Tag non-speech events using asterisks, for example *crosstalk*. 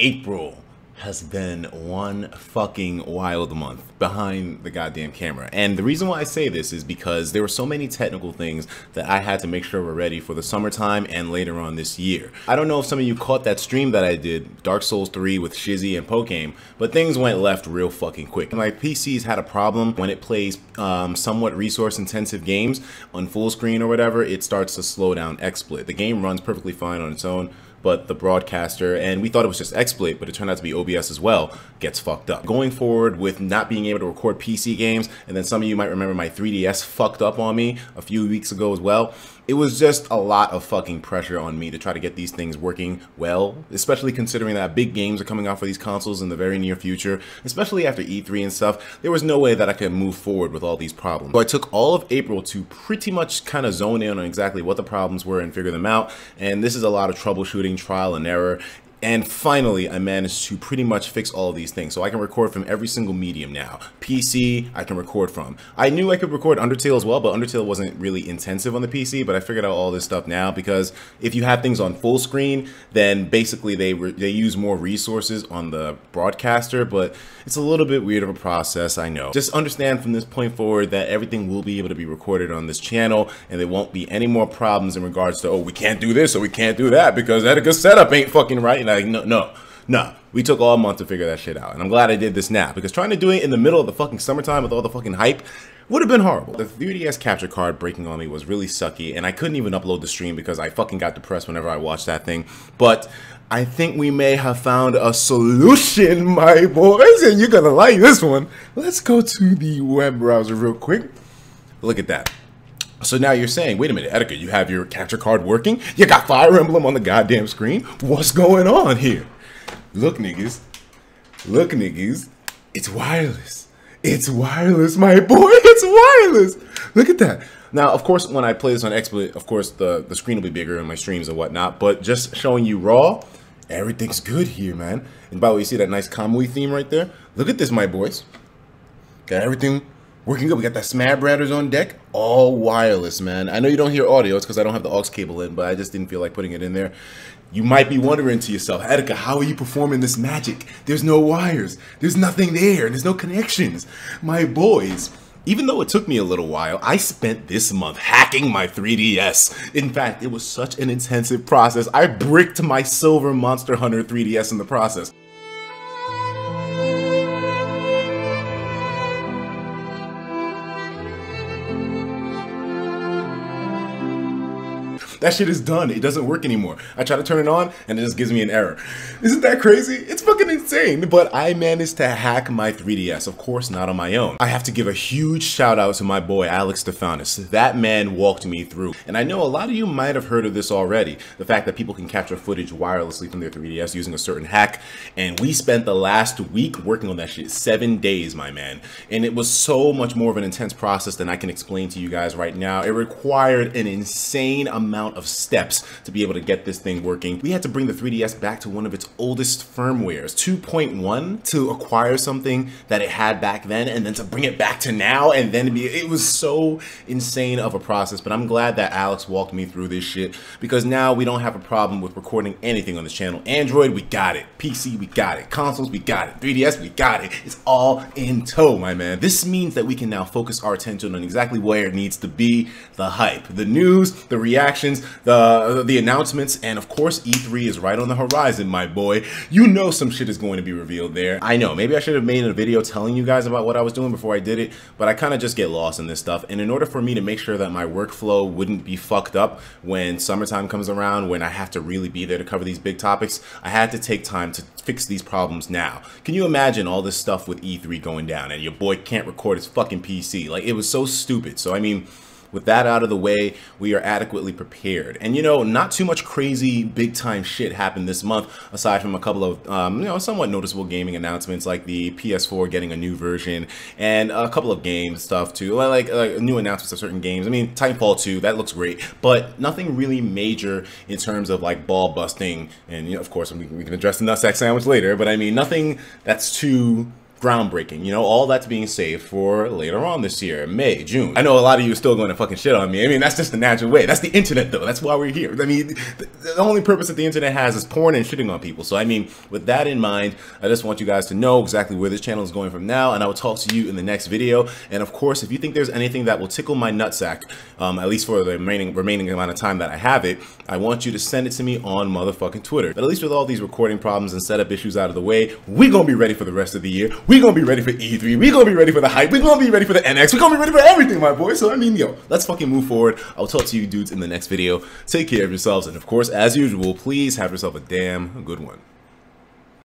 April has been one fucking wild month behind the goddamn camera. And the reason why I say this is because there were so many technical things that I had to make sure were ready for the summertime and later on this year. I don't know if some of you caught that stream that I did, Dark Souls 3 with Shizzy and Pokame, but things went left real fucking quick. My PC's had a problem when it plays um, somewhat resource intensive games on full screen or whatever, it starts to slow down XSplit. The game runs perfectly fine on its own, but the broadcaster, and we thought it was just XSplit, but it turned out to be OBS as well, gets fucked up. Going forward with not being able to record PC games, and then some of you might remember my 3DS fucked up on me a few weeks ago as well, it was just a lot of fucking pressure on me to try to get these things working well, especially considering that big games are coming out for these consoles in the very near future, especially after E3 and stuff. There was no way that I could move forward with all these problems. So I took all of April to pretty much kind of zone in on exactly what the problems were and figure them out. And this is a lot of troubleshooting, trial and error. And finally, I managed to pretty much fix all these things. So I can record from every single medium now. PC, I can record from. I knew I could record Undertale as well, but Undertale wasn't really intensive on the PC, but I figured out all this stuff now because if you have things on full screen, then basically they they use more resources on the broadcaster, but it's a little bit weird of a process, I know. Just understand from this point forward that everything will be able to be recorded on this channel and there won't be any more problems in regards to, oh, we can't do this or we can't do that because Etika's setup ain't fucking right like, no, no, no. We took all month to figure that shit out. And I'm glad I did this now because trying to do it in the middle of the fucking summertime with all the fucking hype would have been horrible. The 3DS capture card breaking on me was really sucky and I couldn't even upload the stream because I fucking got depressed whenever I watched that thing. But I think we may have found a solution, *laughs* my boys, and you're gonna like this one. Let's go to the web browser real quick. Look at that. So now you're saying, wait a minute, Etika, you have your capture card working? You got Fire Emblem on the goddamn screen? What's going on here? Look, niggas. Look, niggas. It's wireless. It's wireless, my boy. *laughs* It's wireless. Look at that. Now, of course, when I play this on XSplit, of course, the, the screen will be bigger in my streams and whatnot. But just showing you raw, everything's good here, man. And by the way, you see that nice Kamui theme right there? Look at this, my boys. Got everything Working good. We got that Smab Ratters on deck. All wireless, man. I know you don't hear audio. It's because I don't have the aux cable in, but I just didn't feel like putting it in there. You might be wondering to yourself, Etika, how are you performing this magic? There's no wires. There's nothing there. There's no connections. My boys, even though it took me a little while, I spent this month hacking my 3DS. In fact, it was such an intensive process. I bricked my Silver Monster Hunter 3DS in the process. That shit is done. It doesn't work anymore. I try to turn it on and it just gives me an error. Isn't that crazy? It's fucking insane. But I managed to hack my 3DS. Of course, not on my own. I have to give a huge shout out to my boy Alex Stefanis. That man walked me through. And I know a lot of you might have heard of this already. The fact that people can capture footage wirelessly from their 3DS using a certain hack. And we spent the last week working on that shit. Seven days, my man. And it was so much more of an intense process than I can explain to you guys right now. It required an insane amount amount of steps to be able to get this thing working. We had to bring the 3DS back to one of its oldest firmwares, 2.1, to acquire something that it had back then, and then to bring it back to now, and then be, it was so insane of a process, but I'm glad that Alex walked me through this shit, because now we don't have a problem with recording anything on this channel. Android, we got it. PC, we got it. Consoles, we got it. 3DS, we got it. It's all in tow, my man. This means that we can now focus our attention on exactly where it needs to be, the hype, the news, the reactions, the the announcements, and of course E3 is right on the horizon, my boy. You know some shit is going to be revealed there. I know, maybe I should have made a video telling you guys about what I was doing before I did it, but I kind of just get lost in this stuff. And in order for me to make sure that my workflow wouldn't be fucked up when summertime comes around, when I have to really be there to cover these big topics, I had to take time to fix these problems now. Can you imagine all this stuff with E3 going down and your boy can't record his fucking PC? Like, it was so stupid. So, I mean, with that out of the way, we are adequately prepared. And you know, not too much crazy big time shit happened this month, aside from a couple of, um, you know, somewhat noticeable gaming announcements like the PS4 getting a new version and a couple of games stuff too, like, new announcements of certain games. I mean, Titanfall 2, that looks great, but nothing really major in terms of like ball busting. And you know, of course, we, can address the nutsack sandwich later, but I mean, nothing that's too groundbreaking. You know, all that's being saved for later on this year, May, June. I know a lot of you are still going to fucking shit on me. I mean, that's just the natural way. That's the internet, though. That's why we're here. I mean, the, the only purpose that the internet has is porn and shitting on people. So, I mean, with that in mind, I just want you guys to know exactly where this channel is going from now, and I will talk to you in the next video. And of course, if you think there's anything that will tickle my nutsack, um, at least for the remaining remaining amount of time that I have it, I want you to send it to me on motherfucking Twitter. But at least with all these recording problems and setup issues out of the way, we're gonna be ready for the rest of the year. We gonna be ready for E3. We gonna be ready for the hype. We gonna be ready for the NX. We gonna be ready for everything, my boy. So I mean, yo, let's fucking move forward. I'll talk to you dudes in the next video. Take care of yourselves, and of course, as usual, please have yourself a damn good one.